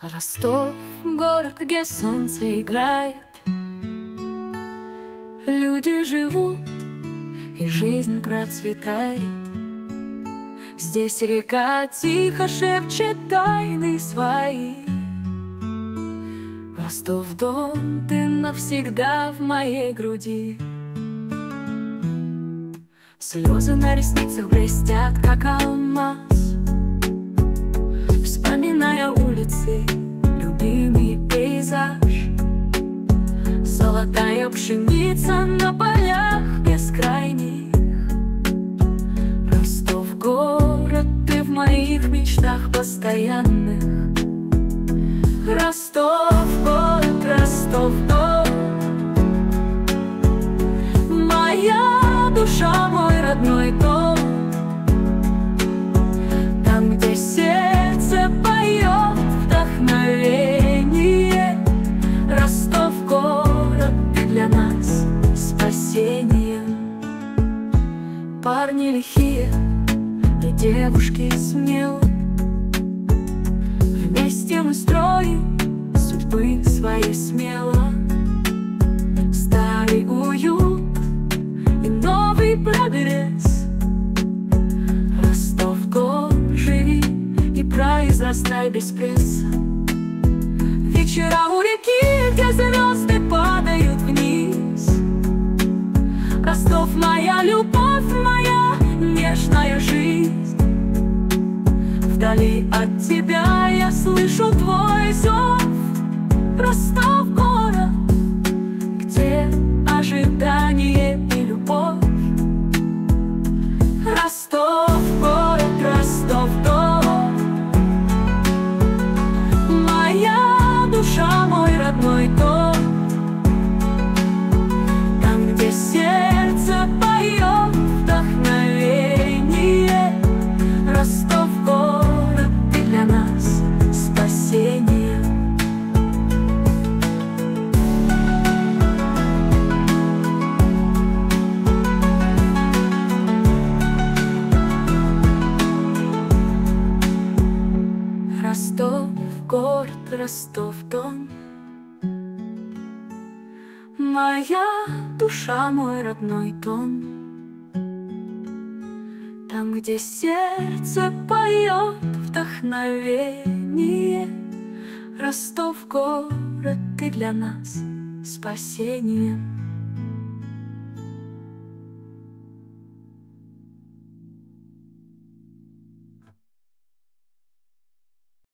Ростов — город, где солнце играет. Люди живут, и жизнь процветает. Здесь река тихо шепчет тайны свои. Ростов дом, ты навсегда в моей груди. Слезы на ресницах блестят, как алмаз улицы, любимый пейзаж. Золотая пшеница на полях бескрайних. Ростов город, ты в моих мечтах постоянных. Ростов город, Ростов город Моя душа, мой родной дом Парни лихие и девушки смелые. Вместе мы строим судьбы свои смело. Старый уют и новый прогресс. Ростов гор, живи и произрастай без пресса Вечера у реки, где звезды падают любовь, моя нежная жизнь. Вдали от тебя я слышу твой зов Ростов город, Ростов дом Моя душа, мой родной дом. Там, где сердце поет вдохновение Ростов город, ты для нас спасение